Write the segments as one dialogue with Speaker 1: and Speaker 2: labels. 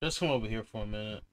Speaker 1: Just come over here for a minute.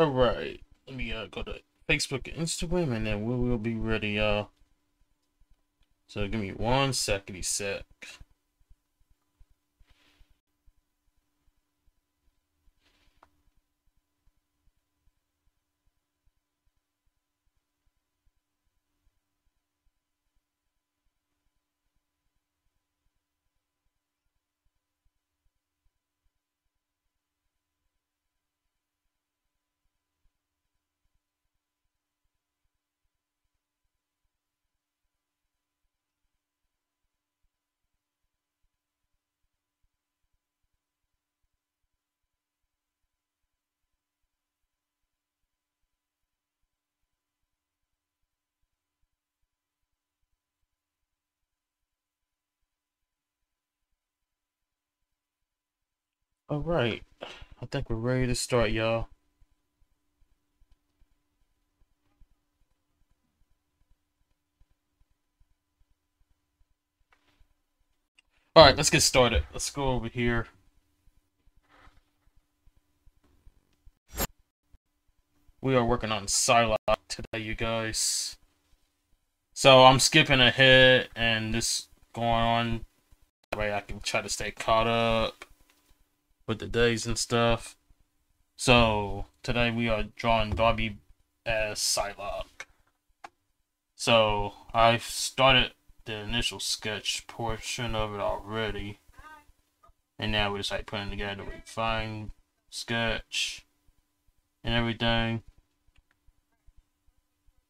Speaker 1: All right, let me uh, go to Facebook and Instagram, and then we will be ready, y'all. So give me one second, sec. All right, I think we're ready to start, y'all. All right, let's get started. Let's go over here. We are working on Psylocke today, you guys. So I'm skipping ahead and this going on. That way I can try to stay caught up with the days and stuff. So today we are drawing Darby as Psylocke. So I started the initial sketch portion of it already. And now we're just like putting together a fine sketch and everything.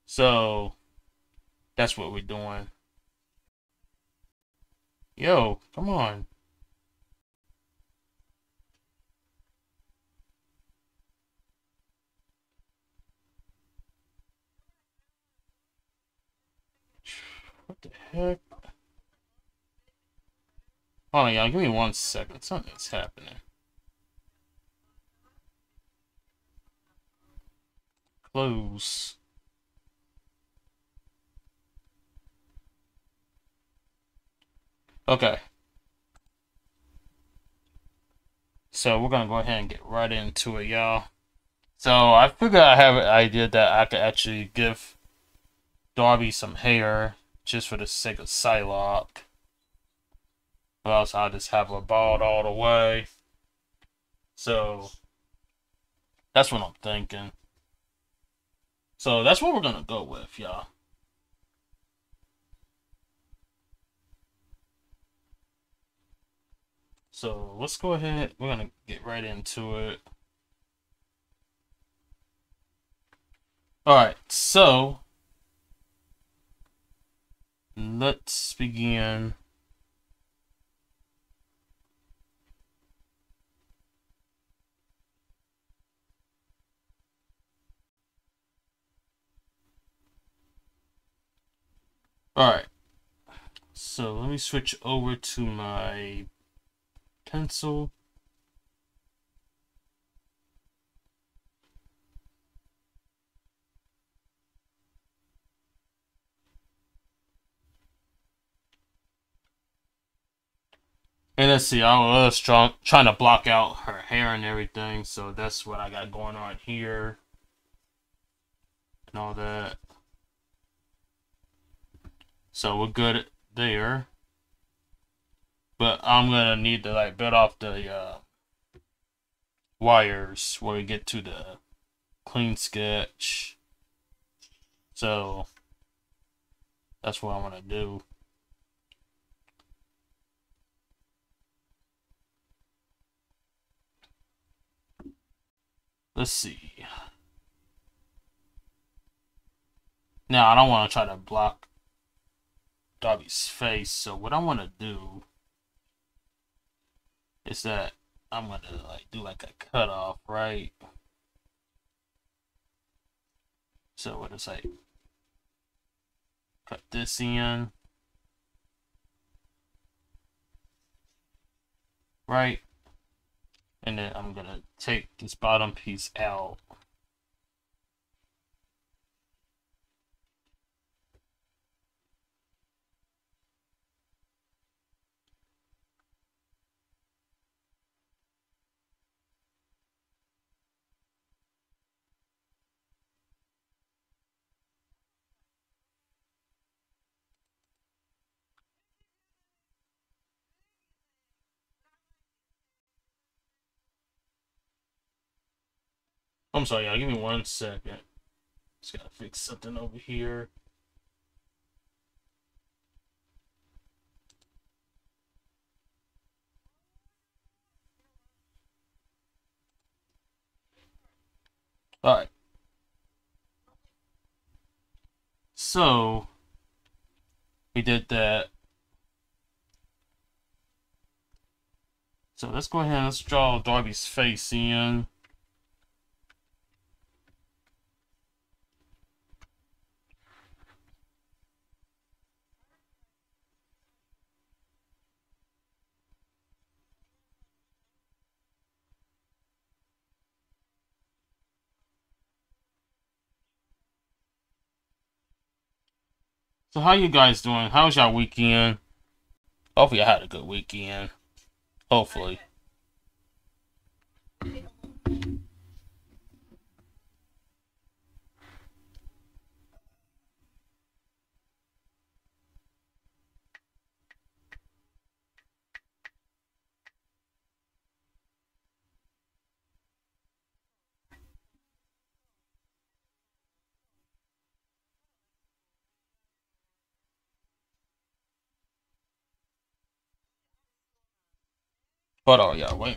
Speaker 1: So that's what we're doing. Yo, come on. What the heck? Hold on, y'all. Give me one second. Something's happening. Close. Okay. So we're gonna go ahead and get right into it, y'all. So I figured I have an idea that I could actually give Darby some hair just for the sake of Psylocke. Or else I'll just have bald all the way. So that's what I'm thinking. So that's what we're gonna go with, y'all. So let's go ahead. We're gonna get right into it. Alright, so let's begin. Alright, so let me switch over to my pencil. Let's see, I was trying, trying to block out her hair and everything, so that's what I got going on here. And all that. So we're good there. But I'm gonna need to like build off the uh, wires where we get to the clean sketch. So that's what I want to do. Let's see. Now, I don't want to try to block Darby's face, so what I want to do is that I'm going to like do like a cutoff, right? So what is like cut this in. Right? And then I'm gonna take this bottom piece out. I'm sorry, y'all. Give me one second. Just gotta fix something over here. Alright. So, we did that. So let's go ahead and let's draw Darby's face in. So how you guys doing? How's y'all weekend? Hopefully I had a good weekend. Hopefully. Hold on, y'all. Wait.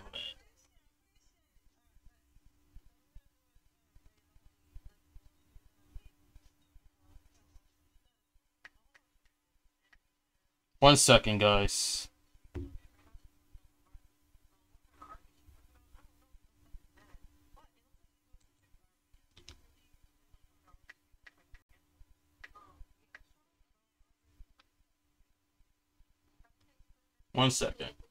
Speaker 1: One second, guys. One second.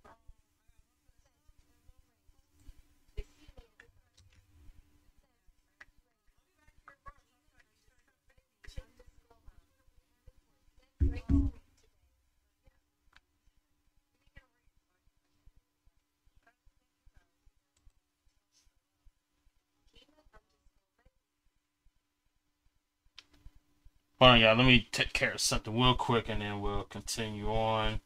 Speaker 1: Hold on, y'all. Let me take care of something real quick and then we'll continue on.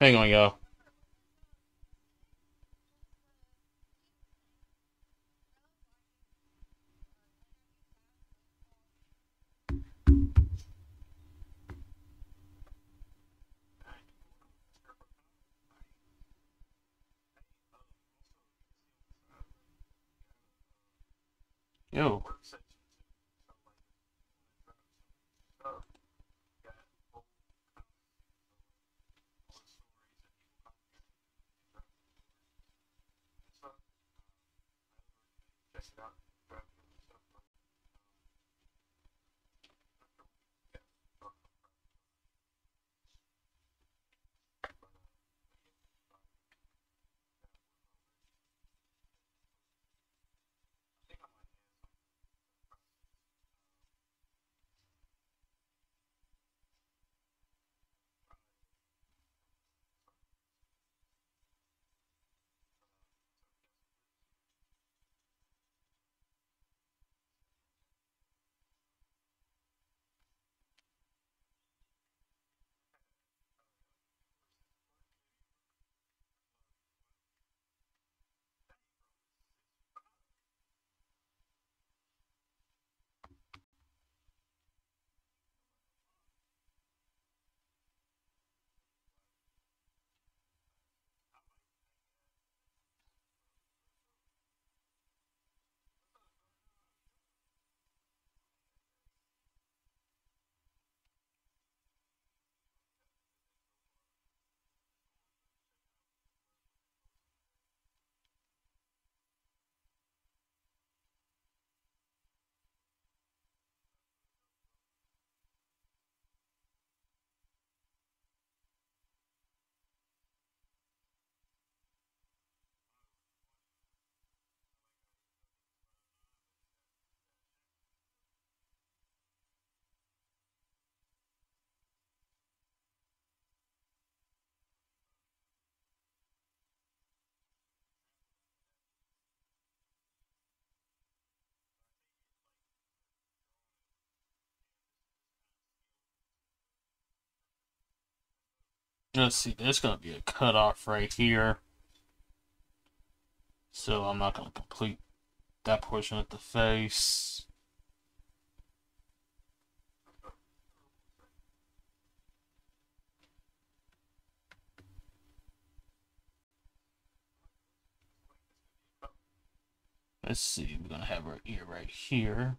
Speaker 2: Hang on, y'all. Yo. Let's see, there's going to be a cutoff right here. So I'm not going to complete that portion of the face. Let's see, we're going to have our ear right here.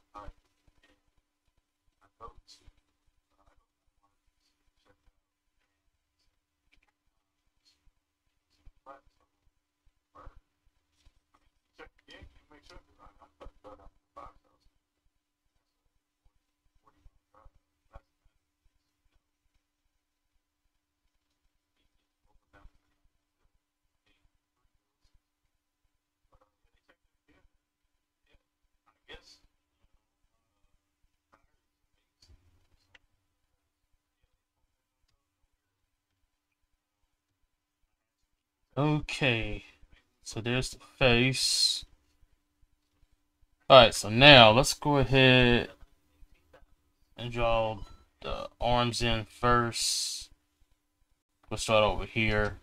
Speaker 2: Okay, so there's the face. Alright, so now let's go ahead and draw the arms in first. We'll start over here.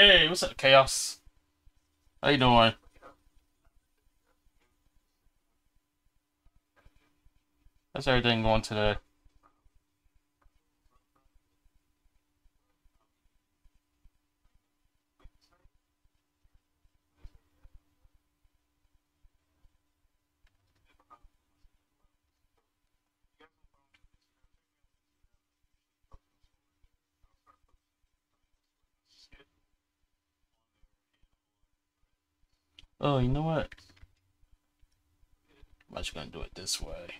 Speaker 2: Hey, what's up, Chaos? How you doing? How's everything going today? Oh, you know what? I'm just gonna do it this way.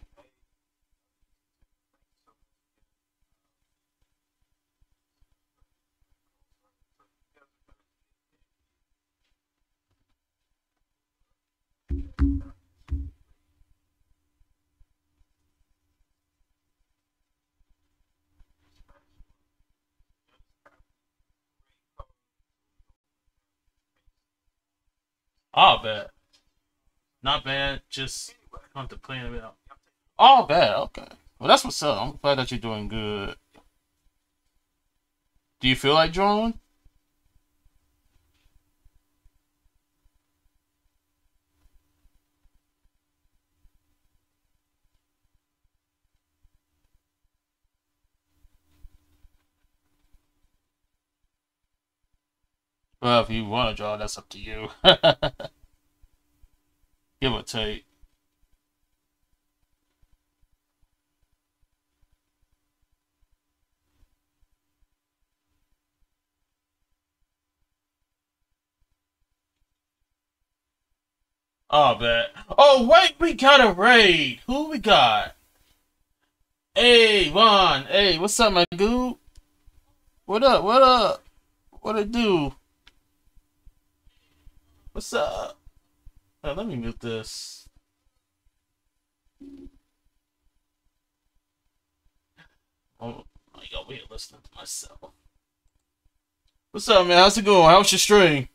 Speaker 2: Oh, bad. Not bad. Just contemplating about. Oh, bad. Okay. Well, that's what's up. I'm glad that you're doing good. Do you feel like drawing? Well, if you want to draw, that's up to you. Give or take.
Speaker 1: Oh, bet. Oh, wait, we got a raid. Who we got? Hey, Juan. Hey, what's up, my dude? What up? What up? What it do? What's up? Let me mute this. Oh my god, we are listening to myself. What's up, man? How's it going? How's your stream?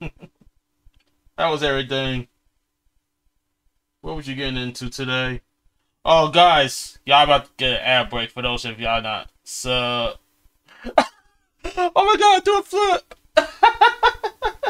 Speaker 1: That was everything. What was you getting into today? Oh, guys, y'all about to get an ad break for those of y'all not. So, Oh my god, do a flip!